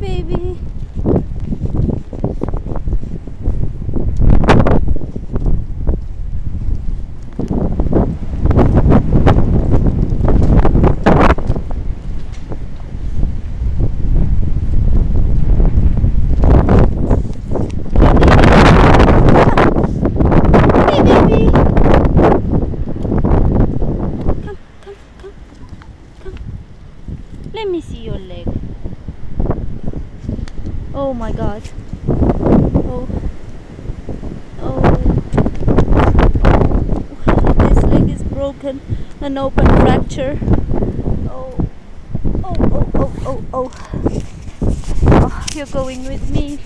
Baby. Let me see your leg. Oh my god. Oh. Oh. This leg is broken. An open fracture. Oh. Oh, oh, oh, oh, oh. Oh, you're going with me.